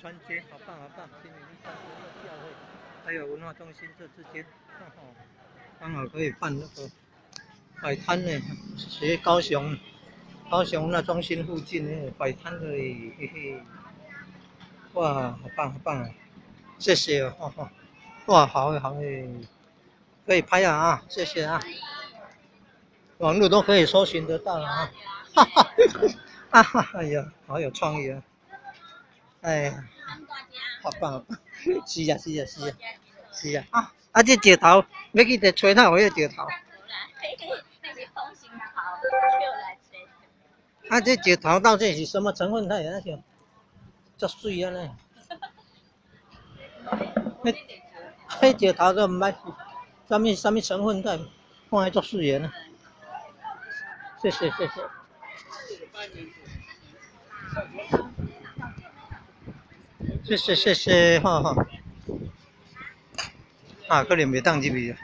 川街，好棒好棒！新美丽川街教会，还有文化中心这之间，哦，刚好可以办那个摆摊呢。学高雄，高雄那中心附近呢摆摊的，嘿嘿。哇，好棒好棒啊！谢谢哦，哇，好诶好诶，可以拍啊啊，谢谢啊。网络都可以搜寻得到了啊，哈哈，哈哈，哎呀，好有创意啊！哎呀，好棒！是啊是啊是啊是啊啊！啊这石头要去找吹哪位石头？啊这石头到底是什么成分？它那像，足水啊呢？迄迄石头都唔捌，什么什么成分？它看来足水啊呢？谢谢谢谢。谢谢谢谢，好好。啊，可能袂当入去啊。